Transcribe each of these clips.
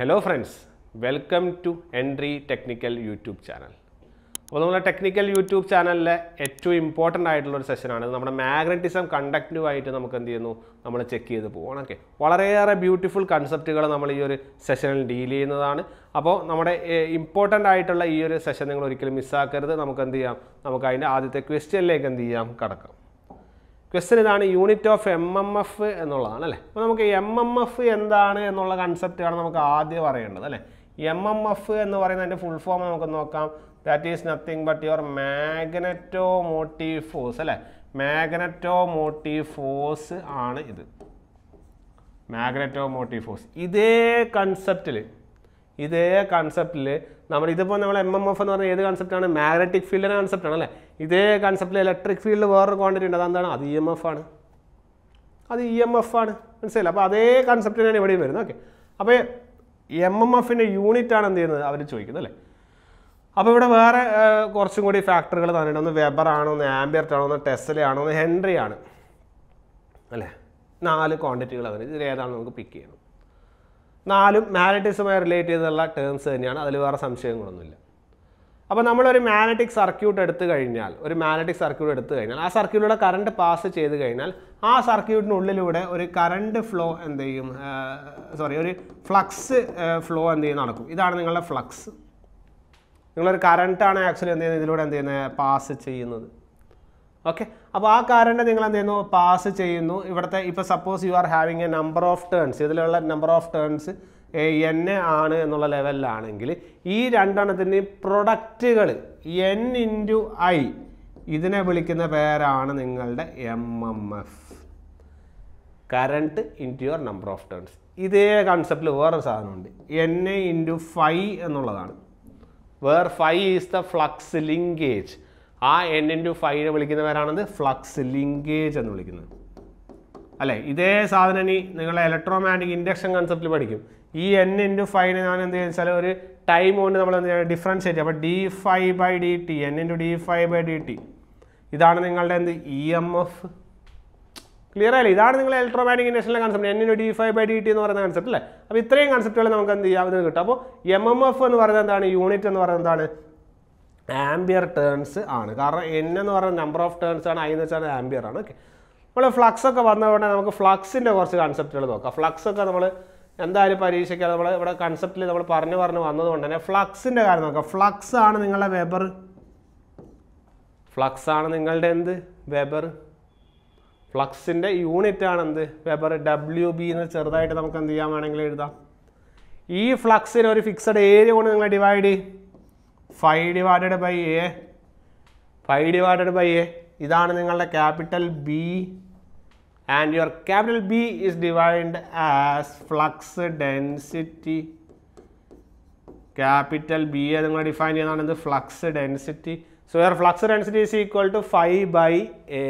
Hello friends welcome to entry technical YouTube channel അപ്പോൾ നമ്മുടെ technical YouTube ചാനലിലെ ഏറ്റവും ഇമ്പോർട്ടന്റ് ആയിട്ടുള്ള ഒരു സെഷനാണ് നമ്മുടെ മാഗ്നറ്റിസം കണ്ടക്റ്റീവായിട്ട് നമുക്ക് എന്ത് ചെയ്യുന്നു? നമ്മൾ ചെക്ക് ചെയ്ത് പോകണം ഓക്കെ വളരെയേറെ ബ്യൂട്ടിഫുൾ കൺസെപ്റ്റുകൾ നമ്മൾ ഈ ഒരു സെഷനിൽ ഡീൽ ചെയ്യുന്നതാണ്. അപ്പോൾ നമ്മുടെ ഇമ്പോർട്ടന്റ് ആയിട്ടുള്ള ഈ ഒരു സെഷൻ നിങ്ങൾ ഒരിക്കലും മിസ്സാക്കരുത് നമുക്ക് എന്ത് ചെയ്യാം? നമുക്ക് അതിന്റെ ആദ്യത്തെ ക്വസ്റ്റ്യനിലേക്ക് എന്ത് ചെയ്യാം? കടക്കാം. ക്വസ്റ്റ്യൻ ഇതാണ് unit of M M F എന്നുള്ളതാണ് അല്ലേ? അപ്പോൾ നമുക്ക് എം എം എഫ് എന്താണ് എന്നുള്ള കൺസെപ്റ്റാണ് നമുക്ക് ആദ്യം പറയേണ്ടത് അല്ലേ? എം എം എഫ് എന്ന് പറയുന്നതിന്റെ ഫുൾ ഫോം നമുക്ക് നോക്കാം. That is nothing but your magneto motive force അല്ലേ? മാഗ്നറ്റോ മോട്ടീവ് ഫോഴ്സ് ആണ് ഇത് മാഗ്നറ്റോ മോട്ടീവ് ഫോഴ്സ് ഇതേ കൺസെപ്റ്റിൽ ഇതേ കൺസെപ്റ്റിൽ നമ്മൾ ഇതിപ്പോൾ നമ്മൾ എം എം എഫ് എന്ന് പറഞ്ഞാൽ ഏത് കൺസെപ്റ്റാണ് മാഗ്നറ്റിക് ഫീൽഡിന്റെ കൺസെപ്റ്റാണ് അല്ലേ? ഇതേ കൺസെപ്റ്റിൽ ഇലക്ട്രിക് ഫീൽഡ് വേറൊരു ക്വാണ്ടിറ്റി ഉണ്ട്. അതെന്താണ്? അത് ഇ എം എഫ് ആണ്. അത് ഇ എം എഫ് ആണ്. മനസ്സിലായില്ല? അപ്പോൾ അതേ കൺസെപ്റ്റിനാണ് ഇവിടെയും വരുന്നത്. ഓക്കെ അപ്പോൾ എം എം എഫിന്റെ യൂണിറ്റ് ആണ് എന്ത് ചെയ്യുന്നത്? അവർ ചോദിക്കുന്നത് അല്ലേ? അപ്പോൾ ഇവിടെ വേറെ കുറച്ചും കൂടി ഫാക്ടറുകൾ തന്നിട്ടുണ്ട്. ഒന്ന് വെബർ ആണോ? ഒന്ന് ആംബിയർട്ട് ആണോ? ഒന്ന് ടെസ്ല ആണോ? ഒന്ന് ഹെൻറി ആണ്. അല്ലേ? നാല് ക്വാണ്ടിറ്റികൾ അതിന് ഇതിൽ ഏതാണ് നമുക്ക് പിക്ക് ചെയ്യണം നാലും മാഗ്നറ്റിക്സുമായി റിലേറ്റ് ചെയ്തുള്ള ടേംസ് തന്നെയാണ്. അതിൽ വേറെ സംശയങ്ങളൊന്നുമില്ല. അപ്പോൾ നമ്മളൊരു മാഗ്നറ്റിക് സർക്യൂട്ട് എടുത്തു കഴിഞ്ഞാൽ ഒരു മാഗ്നറ്റിക് സർക്യൂട്ട് എടുത്തു കഴിഞ്ഞാൽ ആ സർക്യൂട്ടിലൂടെ കറണ്ട് പാസ് ചെയ്ത് കഴിഞ്ഞാൽ ആ സർക്യൂട്ടിനുള്ളിലൂടെ ഒരു കറണ്ട് ഫ്ലോ എന്ത് ചെയ്യും? സോറി ഒരു ഫ്ലക്സ് ഫ്ലോ എന്ത് ചെയ്യും? നടക്കും. ഇതാണ് നിങ്ങളുടെ ഫ്ലക്സ് നിങ്ങളൊരു കറണ്ടാണ് ആക്ച്വലി എന്ത് ചെയ്യുന്നത്? ഇതിലൂടെ എന്ത് ചെയ്യുന്നത്? പാസ് ചെയ്യുന്നത്. ഓക്കെ അപ്പോൾ ആ കാരണം നിങ്ങൾ എന്ത് ചെയ്യുന്നു? പാസ് ചെയ്യുന്നു. ഇവിടുത്തെ ഇപ്പോൾ suppose you are having a number of turns ഇതിലുള്ള നമ്പർ ഓഫ് ടേൺസ് എൻ ആണ് എന്നുള്ള ലെവലിലാണെങ്കിൽ ഈ രണ്ടെണ്ണത്തിന്റെയും പ്രൊഡക്റ്റുകൾ എൻ ഇന്റു ഐ ഇതിനെ വിളിക്കുന്ന പേരാണ് നിങ്ങളുടെ M M F current into your number of turns ഇതേ കൺസെപ്റ്റിൽ വേറൊരു സാധനമുണ്ട്. എൻ എ ഇന്റു ഫൈ എന്നുള്ളതാണ്. Where phi is the flux linkage ആ എൻ ഇന്റു ഫൈവിനെ വിളിക്കുന്ന പേരാണത് ഫ്ലക്സ് ലിങ്കേജ് എന്ന് വിളിക്കുന്നത്. അല്ലേ? ഇതേ സാധനം ഇനി നിങ്ങൾ ഇലക്ട്രോമാഗ്നറ്റിക് ഇൻഡക്ഷൻ കൺസെപ്റ്റിൽ പഠിക്കും. ഈ എൻ ഇന്റു ഫൈവിനെ ഞാൻ എന്ത് ചെയ്യുന്ന ഒരു ടൈം കൊണ്ട് നമ്മൾ എന്ത് ചെയ്യുക ഡിഫറൻഷിയേറ്റ് അപ്പോൾ D phi by D T N into D phi by D T ഇതാണ് നിങ്ങളുടെ എന്ത്? ഇ എം എഫ് ക്ലിയർ ആയില്ലേ? ഇതാണ് നിങ്ങൾ electromagnetic ഇൻഡക്ഷനിലെ concept into D phi by D T എന്ന് പറയുന്ന കൺസെപ്റ്റ് അല്ലേ? അപ്പോൾ ഇത്രയും കൺസെപ്റ്റുകൾ നമുക്ക് എന്ത് ചെയ്യാം? ഇത് കിട്ടും. അപ്പോൾ എം എം എഫ് എന്ന് പറയുന്നത് എന്താണ്? യൂണിറ്റ് എന്ന് പറയുന്നത് എന്താണ്? ആംബിയർ ടേൺസ് ആണ്. കാരണം എൻ എന്ന് പറഞ്ഞ നമ്പർ ഓഫ് ടേൺസ് ആണ് ഐ എന്ന് വെച്ചാൽ ആംബിയർ ആണ്. ഓക്കെ നമ്മൾ ഫ്ലക്സ് ഒക്കെ വന്ന ഉടനെ നമുക്ക് ഫ്ലക്സിന്റെ കുറച്ച് കൺസെപ്റ്റുകൾ നോക്കാം. ഫ്ലക്സ് ഒക്കെ നമ്മൾ എന്തായാലും പരീക്ഷയ്ക്ക് നമ്മൾ ഇവിടെ കൺസെപ്റ്റിൽ നമ്മൾ പറഞ്ഞു പറഞ്ഞു വന്നതുകൊണ്ട് തന്നെ ഫ്ലക്സിന്റെ കാര്യം നോക്കാം. ഫ്ലക്സ് ആണ് നിങ്ങളുടെ വെബർ ഫ്ലക്സ് ആണ് നിങ്ങളുടെ എന്ത്? വെബർ ഫ്ലക്സിന്റെ യൂണിറ്റ് ആണ് എന്ത്? വെബർ ഡബ്ല്യു ബി എന്ന് ചെറുതായിട്ട് നമുക്ക് എന്ത് ചെയ്യാൻ വേണമെങ്കിൽ എഴുതാം. ഈ ഫ്ലക്സിന് ഒരു ഫിക്സഡ് ഏരിയ കൊണ്ട് നിങ്ങൾ ഡിവൈഡ് ചെയ്യും phi divided by A phi divided by A ഇതാണ് നിങ്ങളുടെ capital B and your capital B is divide as flux density capital B നിങ്ങൾ ഡിഫൈൻ ചെയ്യുന്നതാണ് ഇത് flux density so your flux density is equal to phi by A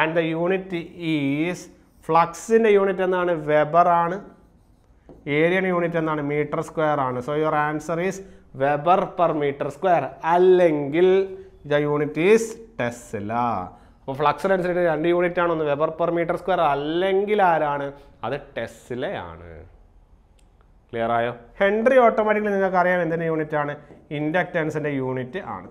and the unit is ഫ്ലക്സിന്റെ unit എന്നാണ് weber ആണ്. ഏരിയയുടെ unit എന്താണ് metre square ആണ്. So your answer is weber per metre square അല്ലെങ്കിൽ the unit is Tesla അപ്പോൾ flux അനുസരിച്ച് രണ്ട് unit ആണ്. ഒന്ന് വെബർ പെർ മീറ്റർ സ്ക്വയർ അല്ലെങ്കിൽ ആരാണ്? അത് ടെസ്ലയാണ്. ക്ലിയർ ആയോ? ഹെൻറി ഓട്ടോമാറ്റിക്കലി നിങ്ങൾക്ക് അറിയാം എന്തിന്റെ യൂണിറ്റ് ആണ്? ഇൻഡക്റ്റൻസിന്റെ യൂണിറ്റ് ആണ്.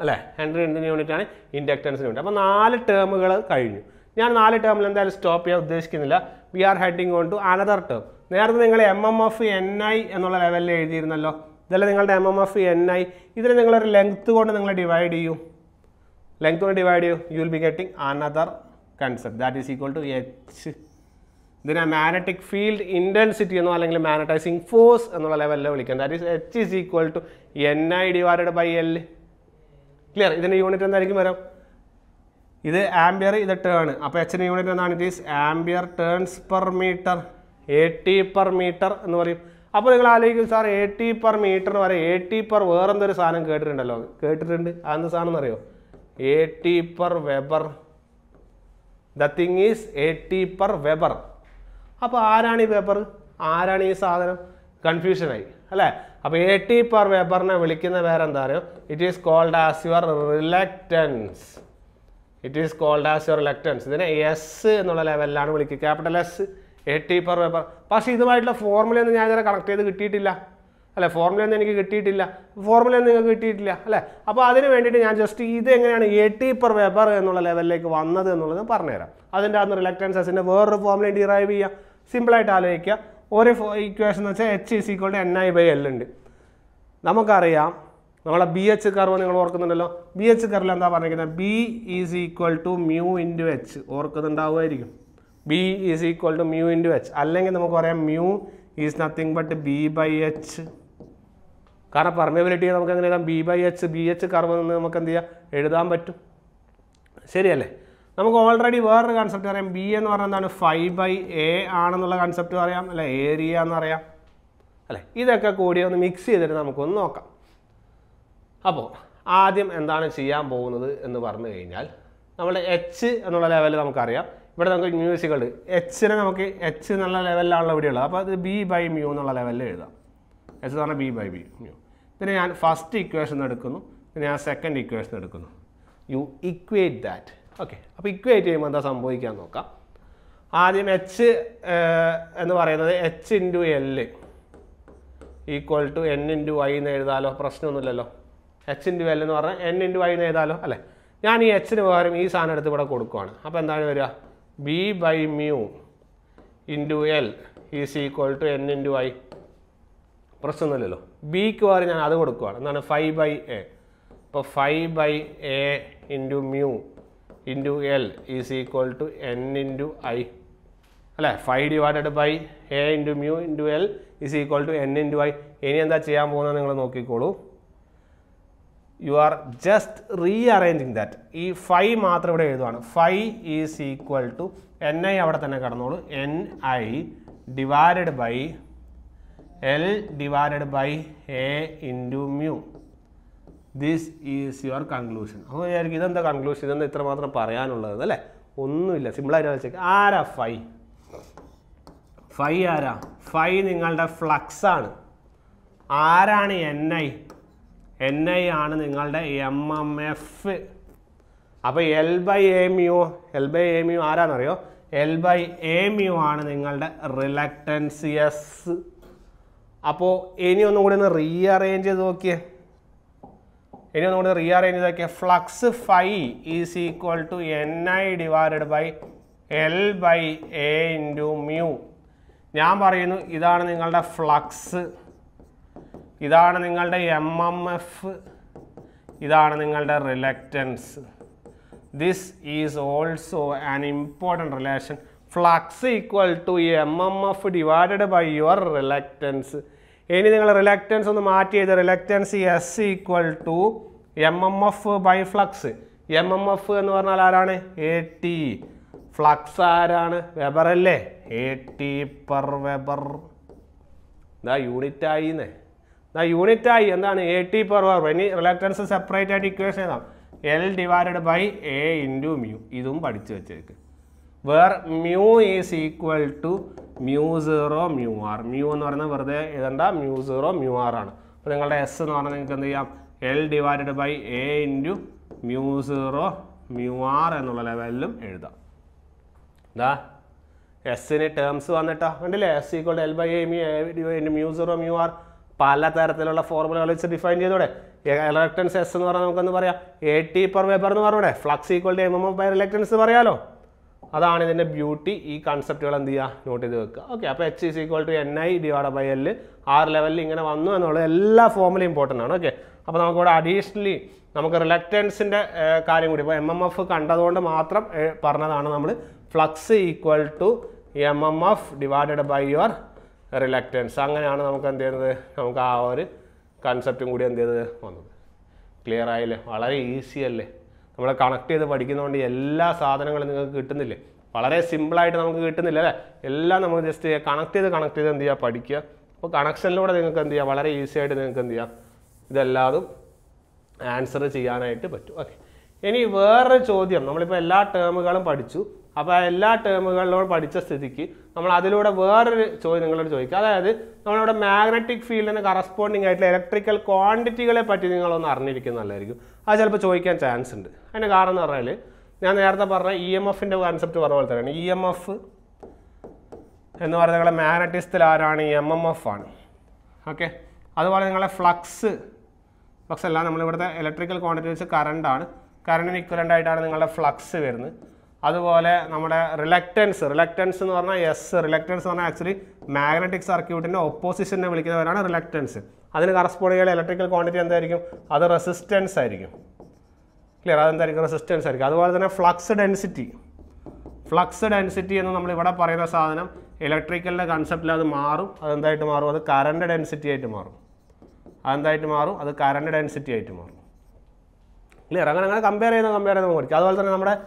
അല്ലേ? ഹെൻറി എന്തിന്റെ യൂണിറ്റ് ആണ്? ഇൻഡക്റ്റൻസിന്റെ യൂണിറ്റ് അപ്പോൾ നാല് ടേമുകൾ കഴിഞ്ഞു. ഞാൻ നാല് ടേമിൽ എന്തായാലും സ്റ്റോപ്പ് ചെയ്യാൻ ഉദ്ദേശിക്കുന്നില്ല. We are heading on to another term നേരത്തെ നിങ്ങൾ M M F N I എന്നുള്ള ലെവലിൽ എഴുതിയിരുന്നല്ലോ. ഇതല്ല നിങ്ങളുടെ M M F N I ഇതിനെ നിങ്ങളൊരു ലെങ്ത്ത് കൊണ്ട് നിങ്ങൾ ഡിവൈഡ് ചെയ്യൂ. ലെങ്ത് കൊണ്ട് ഡിവൈഡ് ചെയ്യൂ. You will be getting another concept that is equal to H ഇതിനെ മാഗ്നറ്റിക് ഫീൽഡ് ഇന്റൻസിറ്റി എന്നോ അല്ലെങ്കിൽ മാഗ്നറ്റൈസിങ് ഫോഴ്സ് എന്നുള്ള ലെവലിൽ വിളിക്കാം. That is H is equal to N I divided by L clear ഇതിന്റെ യൂണിറ്റ് എന്തായിരിക്കും വരാം? ഇത് ആംബിയർ ഇത് ടേൺ. അപ്പോൾ എച്ച് യൂണിറ്റ് എന്താണ്? It is ampere turns per metre. A T per metre എന്ന് പറയും. അപ്പോൾ നിങ്ങൾ ആലോചിക്കും sir A T per metre വരെ എ ടി പെർ വേറെന്തൊരു സാധനം കേട്ടിട്ടുണ്ടല്ലോ? കേട്ടിട്ടുണ്ട്. അതെന്ത് സാധനം എന്നറിയോ? A T per weber. The thing is A T per weber. അപ്പോൾ ആരാണ് ഈ വെബർ? ആരാണ് ഈ സാധനം? കൺഫ്യൂഷനായി അല്ലേ? അപ്പോൾ എ ടി പെർ വെബറിനെ വിളിക്കുന്ന പേരെന്താ അറിയോ? It is called as your reluctance it is called as your reluctance ഇതിനെ എസ് എന്നുള്ള ലെവലിലാണ് വിളിക്കുക. Capital S A T per weber പക്ഷേ ഇതുമായിട്ടുള്ള ഫോർമുലയൊന്നും ഞാൻ ഇതുവരെ കണക്ട് ചെയ്ത് കിട്ടിയിട്ടില്ല. അല്ലേ? ഫോർമുലയൊന്നും എനിക്ക് കിട്ടിയിട്ടില്ല. ഫോർമുലയൊന്നും നിങ്ങൾക്ക് കിട്ടിയിട്ടില്ല. അല്ലേ? അപ്പോൾ അതിന് വേണ്ടിയിട്ട് ഞാൻ ജസ്റ്റ് ഇത് എങ്ങനെയാണ് എ ടി പെർ പേപ്പർ എന്നുള്ള ലെവലിലേക്ക് വന്നത് എന്നുള്ളത് പറഞ്ഞുതരാം. അതിന്റെ അകത്ത് റിലക്റ്റൻസ് എസിന്റെ വേറൊരു ഫോർമുലയും ഡിറൈവ് ചെയ്യുക. സിമ്പിളായിട്ട് ആലോചിക്കുക. ഒരു ഇക്വേഷൻ എന്ന് വെച്ചാൽ H is equal to N I by L ഉണ്ട്. നമുക്കറിയാം നമ്മളെ ബി എച്ച് കർവ് നിങ്ങൾ ഓർക്കുന്നുണ്ടല്ലോ. ബി എച്ച് കർവിൽ എന്താ പറഞ്ഞിരിക്കുന്നത്? B is equal to mu into H ഓർക്കുന്നുണ്ടാവുമായിരിക്കും. B is equal to mu into H അല്ലെങ്കിൽ നമുക്ക് പറയാം mu is nothing but B by H കാരണം പെർമേബിലിറ്റി നമുക്ക് എങ്ങനെ എഴുതാം? B by H B H curve എന്ന് നമുക്ക് എന്ത് ചെയ്യാം? എഴുതാൻ പറ്റും. ശരിയല്ലേ? നമുക്ക് ഓൾറെഡി വേറൊരു കൺസെപ്റ്റ് അറിയാം. ബി എന്ന് പറഞ്ഞാൽ എന്താണ്? ഫൈവ് ബൈ എ ആണെന്നുള്ള കൺസെപ്റ്റ് അറിയാം. അല്ലെ ഏരിയ എന്നറിയാം അല്ലേ ഇതൊക്കെ കൂടി ഒന്ന് മിക്സ് ചെയ്തിട്ട് നമുക്കൊന്ന് നോക്കാം. അപ്പോൾ ആദ്യം എന്താണ് ചെയ്യാൻ പോകുന്നത് എന്ന് പറഞ്ഞു കഴിഞ്ഞാൽ നമ്മുടെ എച്ച് എന്നുള്ള ലെവലിൽ നമുക്കറിയാം. ഇവിടെ നമുക്ക് മ്യൂസിക്കുണ്ട് എച്ചിനെ നമുക്ക് എച്ച് എന്നുള്ള ലെവലിലാണല്ലോ ഇവിടെ ഉള്ളത് അപ്പോൾ അത് ബി ബൈ മ്യൂ എന്നുള്ള ലെവലിൽ എഴുതാം. എച്ച് എന്ന് പറഞ്ഞാൽ ബി ബൈ ബി മ്യൂ പിന്നെ ഞാൻ ഫസ്റ്റ് ഇക്വേഷൻ എടുക്കുന്നു. പിന്നെ ഞാൻ സെക്കൻഡ് ഇക്വേഷൻ എടുക്കുന്നു. യു ഇക്വേറ്റ് ദാറ്റ് ഓക്കെ അപ്പോൾ ഇക്വേറ്റ് ചെയ്യുമ്പോൾ എന്താ സംഭവിക്കാൻ നോക്കാം. ആദ്യം എച്ച് എന്ന് പറയുന്നത് H into L equal to N into Y എന്ന് എഴുതാലോ? പ്രശ്നമൊന്നുമില്ലല്ലോ. എച്ച് ഇന്റു എൽ എന്ന് പറഞ്ഞാൽ എൻ ഇന്റു വൈ എന്ന് എഴുതാലോ? അല്ലേ? ഞാൻ ഈ എച്ചിന് പകരം ഈ സാധനം എടുത്ത് ഇവിടെ കൊടുക്കുവാണ്. അപ്പോൾ എന്താണ് വരിക? B by mu into L is equal to N into I പ്രശ്നമൊന്നുമില്ലല്ലോ. ബിക്ക് പകരം ഞാൻ അത് കൊടുക്കുവാണ്. എന്താണ്? ഫൈവ് ബൈ എ അപ്പോൾ phi by A into mu into L is equal to N into I അല്ലേ? Phi divided by A into mu into L is equal to N into I ഇനി എന്താ ചെയ്യാൻ പോകുന്നത് നിങ്ങൾ നോക്കിക്കോളൂ. You are just rearranging that ഈ phi മാത്രം ഇവിടെ എഴുതുവാണ്. Phi is equal to N I അവിടെ തന്നെ കടന്നോളൂ. N I divided by L divided by A into mu this is your conclusion അപ്പോൾ വിചാരിക്കും ഇതെന്താ കൺക്ലൂഷൻ ഇതെന്താ ഇത്ര മാത്രം പറയാനുള്ളത് അല്ലേ? ഒന്നുമില്ല. സിമ്പിളായിട്ട് വെച്ചേക്ക് ആരാ ഫൈ ഫൈ ആരാ? ഫൈ നിങ്ങളുടെ ഫ്ലക്സ് ആണ്. ആരാണ് എൻ ഐ എൻ ഐ ആണ് നിങ്ങളുടെ എം എം എഫ് അപ്പോൾ L by A mu L by A mu ആരാണെന്നറിയോ L by A mu ആണ് നിങ്ങളുടെ റിലക്റ്റൻസ് അപ്പോൾ ഇനി ഒന്നും കൂടി ഒന്ന് റീഅറേഞ്ച് ചെയ്ത് നോക്കിയേ. ഇനി ഒന്നും കൂടി റീഅറേഞ്ച് ചെയ്ത് നോക്കിയേ. Flux phi is equal to N I divided by L by A into mu ഞാൻ പറയുന്നു ഇതാണ് നിങ്ങളുടെ ഫ്ലക്സ് ഇതാണ് നിങ്ങളുടെ എം എം എഫ് ഇതാണ് നിങ്ങളുടെ reluctance this is also an important relation flux equal to M M F divided by your reluctance ഇനി നിങ്ങൾ റിലക്റ്റൻസ് ഒന്ന് മാറ്റി ചെയ്ത് reluctance S equal to M M F by flux M M F എന്ന് പറഞ്ഞാൽ ആരാണ്? എ ടി ഫ്ലക്സ് ആരാണ്? Weber അല്ലേ? എ ടി പെർ വെബർ ഇതാ യൂണിറ്റ് ആയിന്നേ യൂണിറ്റ് ആയി എന്താണ് എ ടി പെർ വെബർ ഇനി റിലക്റ്റൻസ് സെപ്പറേറ്റ് ആയിട്ട് ഇക്വേഷൻ എഴുതാം. L divided by A into mu ഇതും പഠിച്ചു വെച്ചേക്ക്. Where mu is equal to mu zero mu R mu എന്ന് പറയുന്നത് വെറുതെ എഴുതണ്ട. മ്യൂ സീറോ മ്യൂ ആർ ആണ്. അപ്പോൾ നിങ്ങളുടെ എസ് എന്ന് പറഞ്ഞാൽ നിങ്ങൾക്ക് എന്ത് ചെയ്യാം? L divided by A into mu zero mu R എന്നുള്ള ലെവലിലും എഴുതാം. എന്താ എസ്സിന് ടേംസ് വന്നിട്ടോ. കണ്ടില്ലേ? S equal L by A mu mu zero mu R പല തരത്തിലുള്ള ഫോർമുലകൾ വെച്ച് ഡിഫൈൻ ചെയ്തൂടെ. ഇലക്ട്രൻസ് എസ് എന്ന് പറഞ്ഞാൽ നമുക്കൊന്ന് പറയാം. എ ടി പെർ വെബർ എന്ന് പറഞ്ഞൂടെ. Flux equal to M M by പറയാമല്ലോ പറയാലോ. അതാണ് ഇതിന്റെ ബ്യൂട്ടി ഈ കൺസെപ്റ്റുകൾ എന്ത് ചെയ്യുക? നോട്ട് ചെയ്ത് വെക്കുക. ഓക്കെ അപ്പോൾ H is equal to N I divide by L R ലെവലിൽ ഇങ്ങനെ വന്നു എന്നുള്ളത് എല്ലാ ഫോമിലും ഇമ്പോർട്ടന്റ് ആണ്. ഓക്കെ അപ്പോൾ നമുക്കിവിടെ അഡീഷണലി നമുക്ക് റിലക്റ്റൻസിന്റെ കാര്യം കൂടി. ഇപ്പോൾ എം എം എഫ് കണ്ടതുകൊണ്ട് മാത്രം പറഞ്ഞതാണ് നമ്മൾ flux equal to M M F divided by your reluctance അങ്ങനെയാണ് നമുക്ക് എന്ത് ചെയ്യുന്നത്? നമുക്ക് ആ ഒരു കൺസെപ്റ്റും കൂടി എന്ത് ചെയ്തത്? വന്നത്. ക്ലിയർ ആയില്ലേ? വളരെ ഈസി അല്ലേ? നമ്മൾ കണക്ട് ചെയ്ത് പഠിക്കുന്നതുകൊണ്ട് എല്ലാ സാധനങ്ങളും നിങ്ങൾക്ക് കിട്ടുന്നില്ലേ? വളരെ സിമ്പിളായിട്ട് നമുക്ക് കിട്ടുന്നില്ല അല്ലേ? എല്ലാം നമ്മൾ ജസ്റ്റ് കണക്ട് ചെയ്ത് കണക്ട് ചെയ്ത് എന്ത് ചെയ്യുക? പഠിക്കുക. അപ്പോൾ കണക്ഷനിലൂടെ നിങ്ങൾക്ക് എന്ത് ചെയ്യാം വളരെ ഈസി ആയിട്ട് നിങ്ങൾക്ക് എന്ത് ചെയ്യാം? ഇതെല്ലാതും ആൻസർ ചെയ്യാനായിട്ട് പറ്റും. ഓക്കെ ഇനി വേറൊരു ചോദ്യം. നമ്മളിപ്പോൾ എല്ലാ ടേമുകളും പഠിച്ചു. അപ്പോൾ ആ എല്ലാ ടേമുകളിലും പഠിച്ച സ്ഥിതിക്ക് നമ്മൾ അതിലൂടെ വേറൊരു ചോദ്യം നിങ്ങളോട് ചോദിക്കുക അതായത് നമ്മളിവിടെ മാഗ്നറ്റിക് ഫീൽഡിന് കറസ്പോണ്ടിങ് ആയിട്ടുള്ള ഇലക്ട്രിക്കൽ ക്വാണ്ടിറ്റികളെ പറ്റി നിങ്ങളൊന്ന് അറിഞ്ഞിരിക്കുന്നത് നല്ലതായിരിക്കും. അത് ചിലപ്പോൾ ചോദിക്കാൻ ചാൻസ് ഉണ്ട്. അതിന് കാരണം എന്ന് പറഞ്ഞാൽ ഞാൻ നേരത്തെ പറഞ്ഞ ഇ എം എഫിന്റെ കൺസെപ്റ്റ് പറഞ്ഞ പോലെ തന്നെയാണ്. ഇ എം എഫ് എന്ന് പറയുന്നത് നിങ്ങളുടെ മാഗ്നറ്റിസത്തിൽ ആരാണ്? എം എം എഫ് ആണ്. ഓക്കെ അതുപോലെ നിങ്ങളുടെ ഫ്ലക്സ് ഫ്ലക്സ് അല്ല നമ്മളിവിടുത്തെ ഇലക്ട്രിക്കൽ ക്വാണ്ടിറ്റീസ് വെച്ച് കറണ്ടാണ് കറണ്ടിന് ഇക്വലന്റ് ആയിട്ടാണ് നിങ്ങളുടെ ഫ്ലക്സ് വരുന്നത്. അതുപോലെ നമ്മുടെ റിലക്റ്റൻസ് റിലക്റ്റൻസ് എന്ന് പറഞ്ഞാൽ എസ് റിലക്റ്റൻസ് എന്ന് പറഞ്ഞാൽ ആക്ച്വലി മാഗ്നറ്റിക് സർക്യൂട്ടിന്റെ ഓപ്പോസിഷനെ വിളിക്കുന്നവരാണ് റിലക്റ്റൻസ് അതിന് കറസ്പോണ്ടിങ് ഇലക്ട്രിക്കൽ ക്വാണ്ടിറ്റി എന്തായിരിക്കും? അത് റെസിസ്റ്റൻസ് ആയിരിക്കും. ക്ലിയർ അതെന്തായിരിക്കും? റെസിസ്റ്റൻസ് ആയിരിക്കും. അതുപോലെ തന്നെ ഫ്ലക്സ് ഡെൻസിറ്റി ഫ്ലക്സ് ഡെൻസിറ്റി എന്ന് നമ്മൾ ഇവിടെ പറയുന്ന സാധനം ഇലക്ട്രിക്കലിന്റെ കൺസെപ്റ്റിൽ അത് മാറും. അതെന്തായിട്ട് മാറും? അത് കറണ്ട് ഡെൻസിറ്റി ആയിട്ട് മാറും. അതെന്തായിട്ട് മാറും? അത് കറണ്ട് ഡെൻസിറ്റി ആയിട്ട് മാറും. ക്ലിയർ അങ്ങനെ അങ്ങനെ കമ്പയർ ചെയ്യുന്ന കമ്പയർ ചെയ്യുന്ന നമുക്ക് അതുപോലെ തന്നെ നമ്മുടെ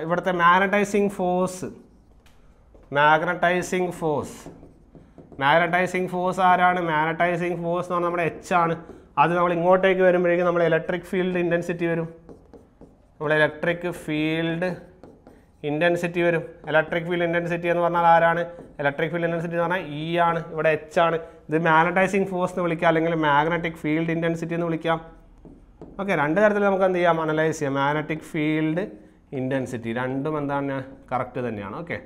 ഇവിടുത്തെ magnetising force magnetising force magnetising force ആരാണ്? മാഗ്നറ്റൈസിങ് ഫോഴ്സ് എന്ന് പറഞ്ഞാൽ നമ്മുടെ എച്ച് ആണ്. അത് നമ്മൾ ഇങ്ങോട്ടേക്ക് വരുമ്പോഴേക്കും നമ്മൾ ഇലക്ട്രിക് ഫീൽഡ് ഇന്റൻസിറ്റി വരും. നമ്മൾ ഇലക്ട്രിക് ഫീൽഡ് ഇന്റൻസിറ്റി വരും. ഇലക്ട്രിക് ഫീൽഡ് ഇന്റൻസിറ്റി എന്ന് പറഞ്ഞാൽ ആരാണ്? ഇലക്ട്രിക് ഫീൽഡ് ഇന്റൻസിറ്റി എന്ന് പറഞ്ഞാൽ ഇ ആണ്. ഇവിടെ എച്ച് ആണ്. ഇത് മാഗ്നറ്റൈസിങ് ഫോഴ്സ് എന്ന് വിളിക്കാം. അല്ലെങ്കിൽ മാഗ്നറ്റിക് ഫീൽഡ് ഇന്റൻസിറ്റി എന്ന് വിളിക്കാം. ഓക്കെ രണ്ട് തരത്തിൽ നമുക്ക് എന്ത് ചെയ്യാം? അനലൈസ് ചെയ്യാം. മാഗ്നറ്റിക് ഫീൽഡ് ഇന്റൻസിറ്റി രണ്ടും എന്താണ്? കറക്റ്റ് തന്നെയാണ്. ഓക്കെ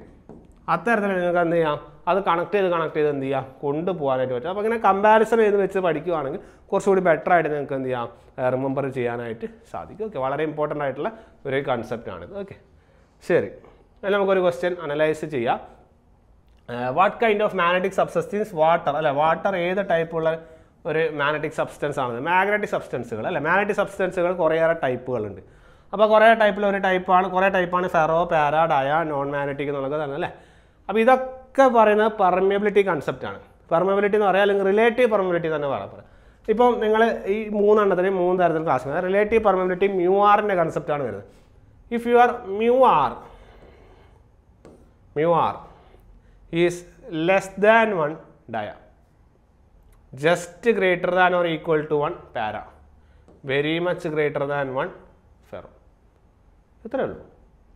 അത്തരത്തിൽ നിങ്ങൾക്ക് എന്ത് ചെയ്യാം? അത് കണക്ട് ചെയ്ത് കണക്ട് ചെയ്ത് എന്ത് ചെയ്യാം? കൊണ്ടുപോകാനായിട്ട് പറ്റും. അപ്പോൾ ഇങ്ങനെ കമ്പാരിസൺ ചെയ്ത് വെച്ച് പഠിക്കുവാണെങ്കിൽ കുറച്ചുകൂടി ബെറ്റർ ആയിട്ട് നിങ്ങൾക്ക് എന്ത് ചെയ്യാം? റിമെമ്പർ ചെയ്യാനായിട്ട് സാധിക്കും. ഓക്കെ വളരെ ഇമ്പോർട്ടന്റ് ആയിട്ടുള്ള ഒരു കൺസെപ്റ്റാണിത് ഓക്കെ ശരി. അതിൽ നമുക്കൊരു ക്വസ്റ്റ്യൻ അനലൈസ് ചെയ്യാം. What kind of magnetic substance water അല്ലെ വാട്ടർ ഏത് ടൈപ്പുള്ള ഒരു മാഗ്നറ്റിക് സബ്സ്റ്റൻസ് ആണ് മാഗ്നറ്റിക് സബ്സ്റ്റൻസുകൾ അല്ലെ? മാഗ്നറ്റിക് സബ്സ്റ്റൻസുകൾ കുറേയേറെ ടൈപ്പുകളുണ്ട് അപ്പോൾ കുറേ ടൈപ്പിൽ ഒരു ടൈപ്പാണ് കുറേ ടൈപ്പാണ് ferro para dia non magnetic എന്നുള്ളത് അല്ലേ? അപ്പോൾ ഇതൊക്കെ പറയുന്നത് പെർമിയബിലിറ്റി കൺസെപ്റ്റാണ് പെർമിയബിലിറ്റി എന്ന് പറയാം അല്ലെങ്കിൽ റിലേറ്റീവ് പെർമിയബിലിറ്റി തന്നെ പറയാം പറയാം. ഇപ്പം നിങ്ങൾ ഈ മൂന്നെണ്ണത്തിന് മൂന്ന് തരത്തിൽ ക്ലാസ് റിലേറ്റീവ് പെർമിയബിലിറ്റി മ്യൂ ആറിന്റെ കൺസെപ്റ്റാണ് വരുന്നത് if you are mu R mu r is less than 1 dia. Just greater than or equal to 1 para. Very much greater than 1 ferro. ഇത്രയേ ഉള്ളൂ.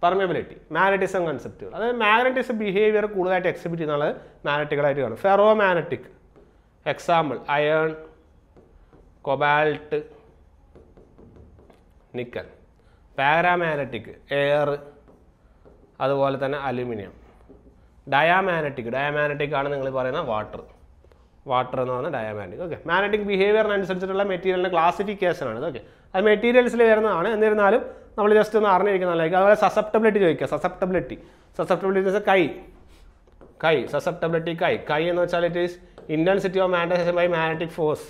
പെർമിയബിലിറ്റി മാഗ്നറ്റിസം കൺസെപ്റ്റുകൾ അതായത് മാഗ്നറ്റിസം ബിഹേവിയർ കൂടുതലായിട്ട് exhibit ചെയ്യുന്നത് മാഗ്നറ്റുകളായിട്ട് കാണും. Ferro magnetic example iron cobalt nickel paramagnetic air അതുപോലെ തന്നെ aluminium diamagnetic diamagnetic ആണ് നിങ്ങൾ പറയുന്ന വാട്ടർ വാട്ടർ എന്ന് പറഞ്ഞാൽ ഡയാമാഗ്നറ്റിക് ഓക്കെ മാഗ്നറ്റിക് ബിഹേവിയറിനനുസരിച്ചിട്ടുള്ള മെറ്റീരിയലിന്റെ ക്ലാസിഫിക്കേഷൻ ആണ് ഓക്കെ അത് മെറ്റീരിയൽസിൽ വരുന്നതാണ്. എന്നിരുന്നാലും നമ്മൾ ജസ്റ്റ് ഒന്ന് അറിഞ്ഞിരിക്കുന്നതായിരിക്കും അതുപോലെ സസെപ്റ്റബിലിറ്റി ചോദിക്കുക. സസെപ്റ്റബിലിറ്റി സസപ്റ്റബിലിറ്റി എന്ന് വെച്ചാൽ കൈ കൈ സസപ്റ്റബിലിറ്റി കൈ കൈ എന്ന് വെച്ചാൽ it is intensity of magnetisation by magnetic force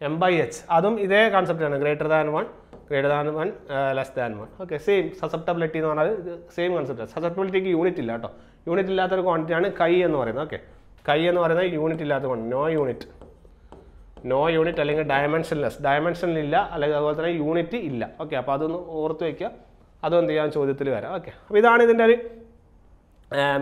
M by H അതും ഇതേ കൺസെപ്റ്റാണ് greater than one greater than one less than one okay same susceptibility എന്ന് പറഞ്ഞാൽ സെയിം കൺസെപ്റ്റ് സസപ്റ്റബിലിറ്റിക്ക് യൂണിറ്റ് ഇല്ല കേട്ടോ. യൂണിറ്റ് ഇല്ലാത്തൊരു ക്വാണ്ടിറ്റിയാണ് കൈ എന്ന് പറയുന്നത്. ഓക്കെ കൈ എന്ന് പറയുന്നത് യൂണിറ്റ് ഇല്ലാത്ത കൊണ്ട് നോ യൂണിറ്റ് നോ യൂണിറ്റ് അല്ലെങ്കിൽ ഡയമെൻഷൻലെസ് ഡയമെൻഷനിൽ ഇല്ല അല്ലെങ്കിൽ അതുപോലെ തന്നെ യൂണിറ്റ് ഇല്ല. ഓക്കെ അപ്പോൾ അതൊന്ന് ഓർത്ത് വയ്ക്കുക അതും എന്ത് ചെയ്യാൻ ചോദ്യത്തിൽ വരാം. ഓക്കെ അപ്പോൾ ഇതാണ് ഇതിന്റെ ഒരു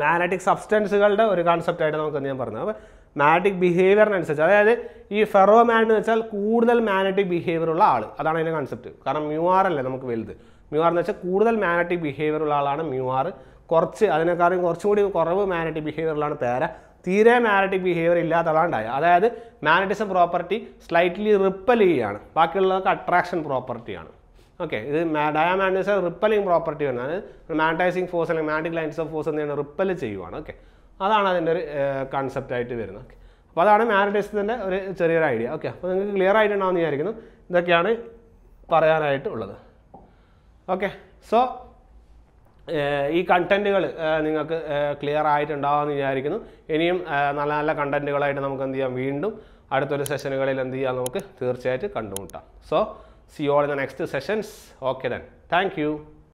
മാഗ്നറ്റിക് സബ്സ്റ്റൻസുകളുടെ ഒരു കോൺസെപ്റ്റായിട്ട് നമുക്ക് ചെയ്യാൻ പറഞ്ഞത് അപ്പോൾ മാഗ്നറ്റിക് ബിഹേവിയറിനനുസരിച്ച് അതായത് ഈ ഫെറോ മാഗ്നറ്റ് എന്ന് വെച്ചാൽ കൂടുതൽ മാഗ്നറ്റിക് ബിഹേവിയർ ഉള്ള ആൾ അതാണ് അതിന്റെ കൺസെപ്റ്റ് കാരണം മ്യൂ ആർ അല്ലേ നമുക്ക് വലുത്. മ്യൂ ആർ എന്ന് വെച്ചാൽ കൂടുതൽ മാഗ്നറ്റിക് ബിഹേവിയർ ഉള്ള ആളാണ് മ്യൂ ആർ കുറച്ച് അതിനേക്കാളും കുറച്ചും കൂടി കുറവ് മാഗ്നറ്റിക് ബിഹേവിയറിലാണ് പേര. തീരെ മാഗ്നറ്റിക് ബിഹേവിയർ ഇല്ലാത്ത ആളാണ്ടായ അതായത് മാഗ്നറ്റിസം പ്രോപ്പർട്ടി സ്ലൈറ്റ്ലി റിപ്പൽ ചെയ്യുകയാണ് ബാക്കിയുള്ളതൊക്കെ അട്രാക്ഷൻ പ്രോപ്പർട്ടിയാണ് ഓക്കെ ഇത് ഡയാമാഗ്നറ്റിസം റിപ്പലിംഗ് പ്രോപ്പർട്ടി വരുന്നത് അതായത് ഫോഴ്സ് അല്ലെങ്കിൽ മാഗ്നറ്റിക് ലൈൻസ് ഓഫ് ഫോഴ്സ് എന്താണ് റിപ്പൽ ചെയ്യുവാണ്. ഓക്കെ അതാണ് അതിന്റെ ഒരു കൺസെപ്റ്റ് ആയിട്ട് വരുന്നത്. ഓക്കെ അപ്പോൾ അതാണ് മാഗ്നറ്റിസത്തിന്റെ ഒരു ചെറിയൊരു ഐഡിയ ഓക്കെ അപ്പോൾ നിങ്ങൾക്ക് ക്ലിയർ ആയിട്ടുണ്ടാവുമെന്ന് വിചാരിക്കുന്നു. ഇതൊക്കെയാണ് പറയാനായിട്ട് ഉള്ളത് ഓക്കെ സോ ഈ കണ്ടന്റുകൾ നിങ്ങൾക്ക് ക്ലിയർ ആയിട്ടുണ്ടാവുമെന്ന് വിചാരിക്കുന്നു. ഇനിയും നല്ല നല്ല കണ്ടന്റുകളായിട്ട് നമുക്ക് എന്ത് ചെയ്യാം വീണ്ടും അടുത്തൊരു സെഷനുകളിൽ എന്ത് ചെയ്യാം നമുക്ക് തീർച്ചയായിട്ടും കണ്ടുമുട്ടാം. So see all in the next sessions okay then thank